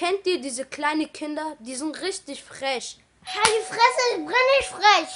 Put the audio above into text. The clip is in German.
Kennt ihr diese kleinen Kinder? Die sind richtig frech. Halt die Fresse, ich bin nicht frech.